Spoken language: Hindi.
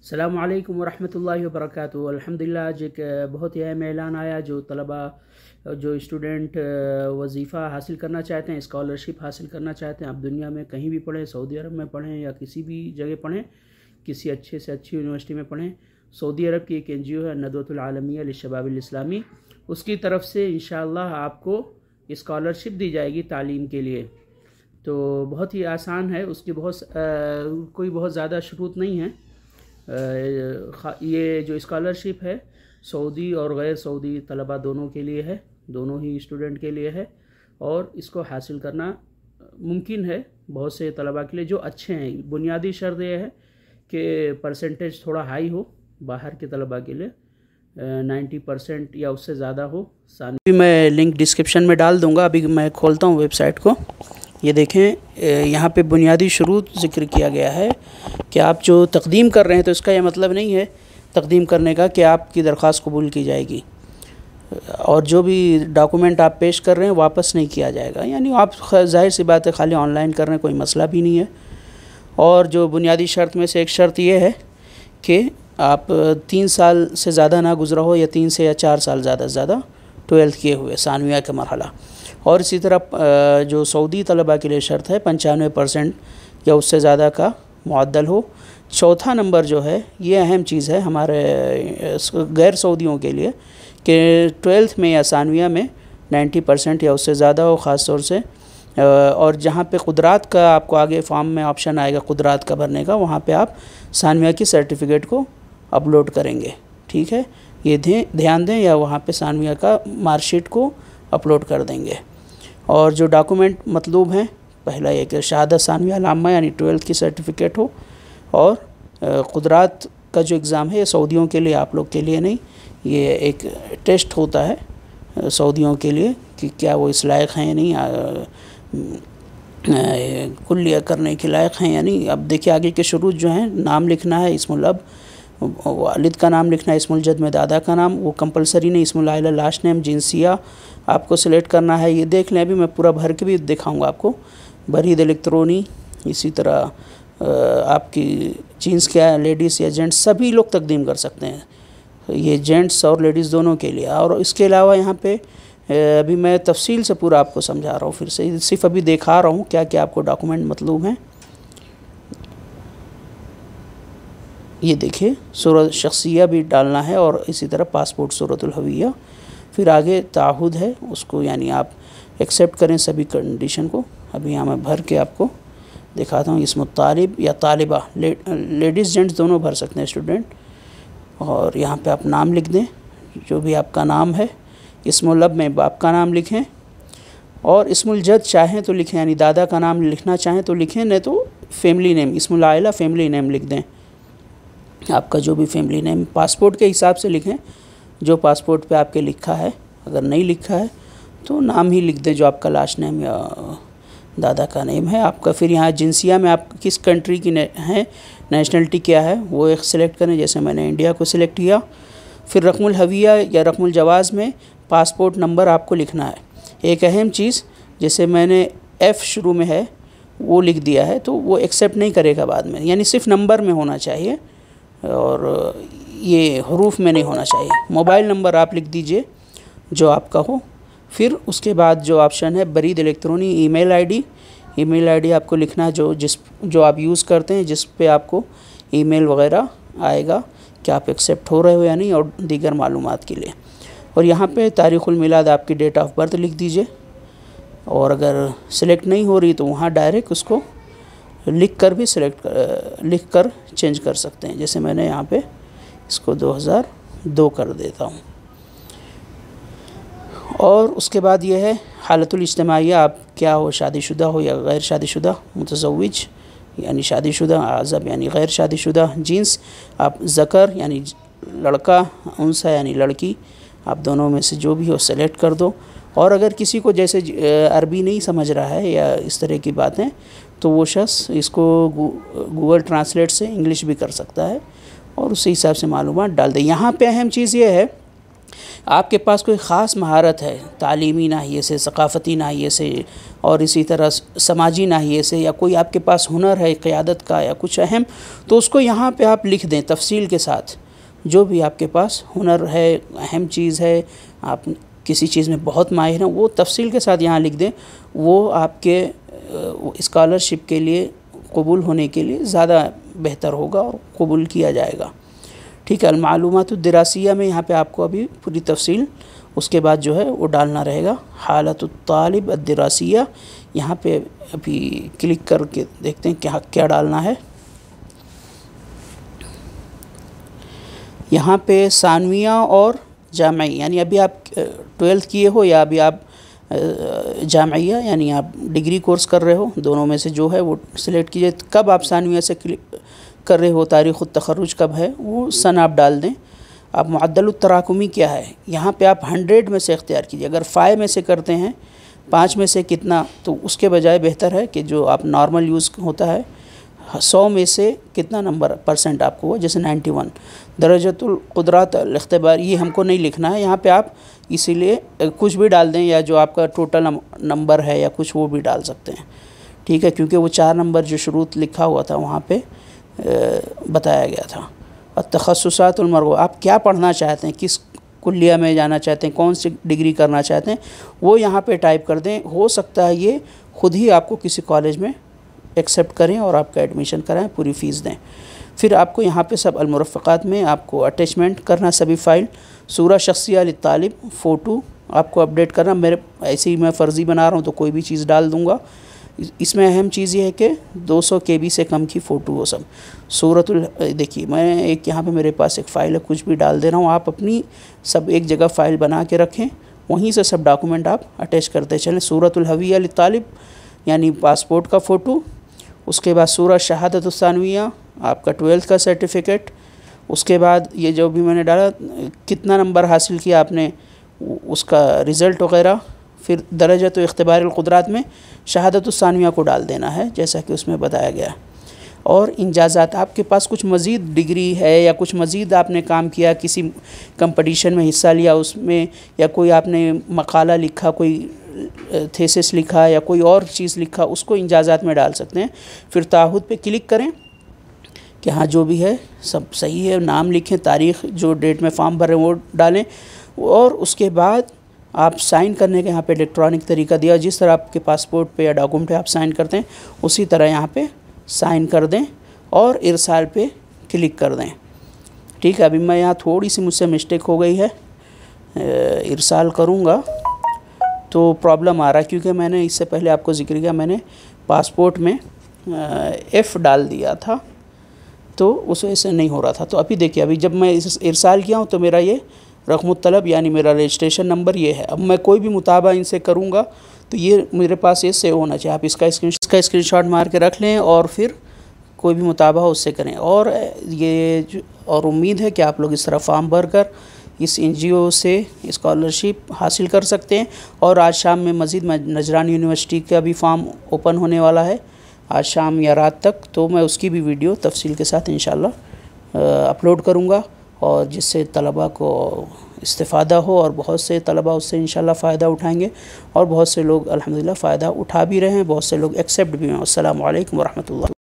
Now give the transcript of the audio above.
अल्लाम वरहमल वबरक अल्हम्दुलिल्लाह आज एक बहुत ही अहम ऐलान आया जो तलबा जो स्टूडेंट वजीफ़ा हासिल करना चाहते हैं स्कॉलरशिप हासिल करना चाहते हैं आप दुनिया में कहीं भी पढ़ें सऊदी अरब में पढ़ें या किसी भी जगह पढ़ें किसी अच्छे से अच्छी यूनिवर्सिटी में पढ़ें सऊदी अरब की एक एन जी ओ है नदवतुलमिया शबाबिलस्लामी उसकी तरफ़ से इन आपको स्कॉलरशिप दी जाएगी तालीम के लिए। तो बहुत ही आसान है उसकी बहुत आ, कोई बहुत ज़्यादा शुरूत नहीं है। ये जो स्कॉलरशिप है, सऊदी और गैर सऊदी तलबा दोनों के लिए है, दोनों ही स्टूडेंट के लिए है, और इसको हासिल करना मुमकिन है बहुत से तलबा के लिए जो अच्छे हैं। बुनियादी शर्त यह है कि परसेंटेज थोड़ा हाई हो, बाहर के तलबा के लिए नाइन्टी परसेंट या उससे ज़्यादा हो। सानी मैं लिंक डिस्क्रिप्शन में डाल दूँगा, अभी मैं खोलता हूँ वेबसाइट को। ये देखें यहाँ पे बुनियादी शुरू ज़िक्र किया गया है कि आप जो तकदीम कर रहे हैं तो इसका यह मतलब नहीं है तकदीम करने का कि आपकी दरख्वास्त कबूल की जाएगी। और जो भी डॉक्यूमेंट आप पेश कर रहे हैं, वापस नहीं किया जाएगा। यानी आप ज़ाहिर सी बात है, खाली ऑनलाइन कर रहे हैं, कोई मसला भी नहीं है। और जो बुनियादी शर्त में से एक शर्त ये है कि आप तीन साल से ज़्यादा ना गुजरा हो या तीन से या चार साल ज़्यादा से ज़्यादा ट्वेल्थ किए हुए, सानविया का मरहला। और इसी तरह जो सऊदी तलबा के लिए शर्त है, पंचानवे परसेंट या उससे ज़्यादा का मुद्दल हो। चौथा नंबर जो है, ये अहम चीज़ है हमारे गैर सऊदियों के लिए कि ट्वेल्थ में या सानविया में नाइन्टी परसेंट या उससे ज़्यादा हो ख़ास तौर से और जहाँ पे कुदरात का आपको आगे फॉर्म में ऑप्शन आएगा कुदरात का भरने का, वहाँ पे आप सानविया की सर्टिफिकेट को अपलोड करेंगे। ठीक है? ये ध्यान दें या वहाँ पे सानविया का मार्कशीट को अपलोड कर देंगे। और जो डॉक्यूमेंट मतलूब हैं, पहला एक शहादत सानविया लामा यानी ट्वेल्थ की सर्टिफिकेट हो। और कुदरात का जो एग्ज़ाम है, ये सऊदियों के लिए, आप लोग के लिए नहीं, ये एक टेस्ट होता है सऊदियों के लिए कि क्या वो इस लायक हैं या नहीं कुल्लिया करने के लायक हैं या नहीं। अब देखिए, आगे के शुरू जो हैं, नाम लिखना है इसमें अब वालिद का नाम लिखना है, इसमुल जद में दादा का नाम, वो कंपलसरी नहीं, इसमुल आइला लास्ट नेम जिनसिया आपको सिलेक्ट करना है, ये देख लें, अभी मैं पूरा भर के भी दिखाऊँगा आपको। बरीद इलेक्ट्रॉनी, इसी तरह आपकी जीन्स क्या है लेडीज़ या जेंट्स सभी लोग तकदीम कर सकते हैं। ये जेंट्स और लेडीज़ दोनों के लिए। और इसके अलावा यहाँ पे अभी मैं तफसील से पूरा आपको समझा रहा हूँ, फिर से, सिर्फ़ अभी दिखा रहा हूँ क्या क्या आपको डॉक्यूमेंट मतलूब हैं। ये देखिए सूरत शख्सिया भी डालना है और इसी तरह पासपोर्ट सूरतलहविया फिर आगे ताहुद है उसको यानी आप एक्सेप्ट करें सभी कंडीशन को। अभी यहाँ मैं भर के आपको दिखाता हूँ इसमें तालिब या तालिबा ले, लेडीज़ जेंट्स दोनों भर सकते हैं स्टूडेंट और यहाँ पे आप नाम लिख दें जो भी आपका नाम है इसमुलब में बाप का नाम लिखें। और इसमुल जद चाहें तो लिखें यानी दादा का नाम लिखना चाहें तो लिखें नहीं तो फैमिली नेम इसमुल आयला फैमिली नेम लिख दें। आपका जो भी फैमिली नेम पासपोर्ट के हिसाब से लिखें। जो पासपोर्ट पे आपके लिखा है, अगर नहीं लिखा है तो नाम ही लिख दें जो आपका लास्ट नेम या दादा का नेम है। आपका फिर यहाँ जिनसिया में आप किस कंट्री की हैं नेशनलिटी क्या है, वो एक सिलेक्ट करें। जैसे मैंने इंडिया को सिलेक्ट किया, फिर रकमुल हविया या रकमुल जवाज़ में पासपोर्ट नंबर आपको लिखना है। एक अहम चीज़, जैसे मैंने एफ़ शुरू में है, वो लिख दिया है तो वो एक्सेप्ट नहीं करेगा बाद में। यानी सिर्फ़ नंबर में होना चाहिए। और ये हरूफ में नहीं होना चाहिए। मोबाइल नंबर आप लिख दीजिए, जो आपका हो। फिर उसके बाद जो ऑप्शन है, buried electronic email ID. Email ID आपको लिखना है, जो जिस, जो आप यूज़ करते हैं, जिस पे आपको ईमेल वगैरह आएगा, कि आप एक्सेप्ट हो रहे हो या नहीं, और दीगर मालूम के लिए। और यहाँ पे तारीख़ुल मिलाद आपकी डेट ऑफ़ बर्थ लिख दीजिए। और अगर सिलेक्ट नहीं हो रही तो वहाँ डायरेक्ट उसको लिख कर भी सिलेक्ट लिख कर चेंज कर सकते हैं। जैसे मैंने यहाँ पे इसको 2002 कर देता हूँ। और उसके बाद यह है, हालतुल इज्तमाहिया आप क्या हो, शादीशुदा हो या गैर शादीशुदा मुतजविज यानी शादीशुदा आज़ब यानी गैर शादीशुदा, जीन्स, आप ज़कर, यानी लड़का, उनसा, यानी लड़की, आप दोनों में से जो भी हो सेलेक्ट कर दो। और अगर किसी को जैसे अरबी नहीं समझ रहा है या इस तरह की बातें तो वो शख्स इसको गूगल ट्रांसलेट से इंग्लिश भी कर सकता है और उसी हिसाब से मालूम डाल दे। यहाँ पे अहम चीज़ ये है, आपके पास कोई ख़ास महारत है, तालीमी नाहिए से, सकाफ़ती नाहिए से और इसी तरह समाजी नाहिए से या कोई आपके पास हुनर है, क़्यादत का या कुछ अहम तो उसको यहाँ पे आप लिख दें तफसील के साथ। जो भी आपके पास हुनर है, अहम चीज़ है, आप किसी चीज़ में बहुत माहिर हैं, वो तफसील के साथ यहाँ लिख दें। वो आपके स्कॉलरशिप के लिए, कबूल होने के लिए ज़्यादा बेहतर होगा और कबूल किया जाएगा। ठीक है मालूमत दरासिया में यहाँ पे आपको अभी पूरी तफसील, उसके बाद जो है वो डालना रहेगा। हालत तालिब दरासिया यहाँ पे अभी क्लिक करके देखते हैं क्या क्या डालना है। यहाँ पे सानविया और जामई, यानी अभी आप ट्वेल्थ किए हो या अभी आप जामिया, यानी आप डिग्री कोर्स कर रहे हो, दोनों में से जो है वो सिलेक्ट कीजिए। कब आप सानविया से कर रहे हो, तारीख़ तखरुज कब है, वो सन आप डाल दें। अब मुद्दलतराकमी क्या है? यहाँ पे आप हंड्रेड में से इख्तियार कीजिए। अगर फाइव में से करते हैं, पाँच में से कितना तो उसके बजाय बेहतर है कि जो आप नॉर्मल यूज़ होता है सौ में से कितना नंबर परसेंट आपको हो जैसे नाइन्टी वन दरजतुल्क़ुदरत अख्तबार ये हमको नहीं लिखना है, यहाँ पे आप इसीलिए कुछ भी डाल दें या जो आपका टोटल नंबर है या कुछ वो भी डाल सकते हैं। ठीक है, क्योंकि वो चार नंबर जो शुरू लिखा हुआ था, वहाँ पे बताया गया था। और तखससातमर्ग आप क्या पढ़ना चाहते हैं, किस कुलिया में जाना चाहते हैं, कौन सी डिग्री करना चाहते हैं, वो यहाँ पे टाइप कर दें। हो सकता है ये ख़ुद ही आपको किसी कॉलेज में एक्सेप्ट करें और आपका एडमिशन कराएँ, पूरी फ़ीस दें। फिर आपको यहाँ पे सब अलमरफ़ात में आपको अटैचमेंट करना, सभी फ़ाइल सूरा शख्सिया तालिब फ़ोटो आपको अपडेट करना। मेरे, ऐसे ही मैं फ़र्ज़ी बना रहा हूँ तो कोई भी चीज़ डाल दूँगा। इसमें अहम चीज़ ये है कि 200 के बी से कम की फ़ोटो हो सब। सूरत देखिए, मैं एक, यहाँ पे मेरे पास एक फ़ाइल है, कुछ भी डाल दे रहा हूँ। आप अपनी सब एक जगह फ़ाइल बना के रखें, वहीं से सब डॉक्यूमेंट आप अटैच करते चलें। सूरतुल हविया तालिब, यानी पासपोर्ट का फ़ोटो उसके बाद सूरत शहादतसानविया आपका ट्वेल्थ का सर्टिफिकेट उसके बाद ये जो भी मैंने डाला, कितना नंबर हासिल किया आपने, उसका रिज़ल्ट वगैरह, फिर दर्जत तो अख्तबारक़ुदरत में शहादतसानविया को डाल देना है, जैसा कि उसमें बताया गया। और इंजाज़ात, आपके पास कुछ मज़ीद डिग्री है या कुछ मज़ीद आपने काम किया, किसी कंपटीशन में हिस्सा लिया उसमें, या कोई आपने मकाला लिखा, कोई थेसिस लिखा या कोई और चीज़ लिखा, उसको इंजाज़ात में डाल सकते हैं। फिर ताहद पे क्लिक करें कि हाँ जो भी है, सब सही है, नाम लिखें, तारीख़, जो डेट में फॉर्म भर, वो डालें। और उसके बाद आप साइन करने के यहाँ पे इलेक्ट्रॉनिक तरीका दिया, जिस तरह आपके पासपोर्ट पे या डॉक्यूमेंट पे आप साइन करते हैं, उसी तरह यहाँ पे साइन कर दें और इरसाल पे क्लिक कर दें। ठीक है, अभी मैं यहाँ थोड़ी सी मुझसे मिस्टेक हो गई है। इरसाल करूँगा। तो प्रॉब्लम आ रहा है क्योंकि मैंने इससे पहले आपको ज़िक्र किया, मैंने पासपोर्ट में एफ़ डाल दिया था तो उस वजह से नहीं हो रहा था। तो अभी देखिए, अभी जब मैं इस इरसाल किया हूँ तो मेरा ये रकम तलब यानी मेरा रजिस्ट्रेशन नंबर ये है। अब मैं कोई भी मुताबा इनसे करूँगा तो ये मेरे पास ये सेव होना चाहिए। आप इसका स्क्रीन इसका स्क्रीन मार के रख लें और फिर कोई भी मुताबा उससे करें। और ये और उम्मीद है कि आप लोग इस तरह फॉर्म भर कर इस एनजीओ से स्कॉलरशिप हासिल कर सकते हैं। और आज शाम में मज़ीद नजरान यूनिवर्सिटी का भी फॉर्म ओपन होने वाला है। आज शाम या रात तक तो मैं उसकी भी वीडियो तफसील के साथ इन अपलोड करूँगा। और जिससे तलबा को इस्तेफ़ादा हो और बहुत से तलबा उससे इन फ़ायदा उठाएँगे। और बहुत से लोग, अल्हम्दुलिल्लाह, फ़ायदा उठा भी रहे हैं। बहुत से लोग एक्सेप्ट भी हैं। अल्लाम वरहमल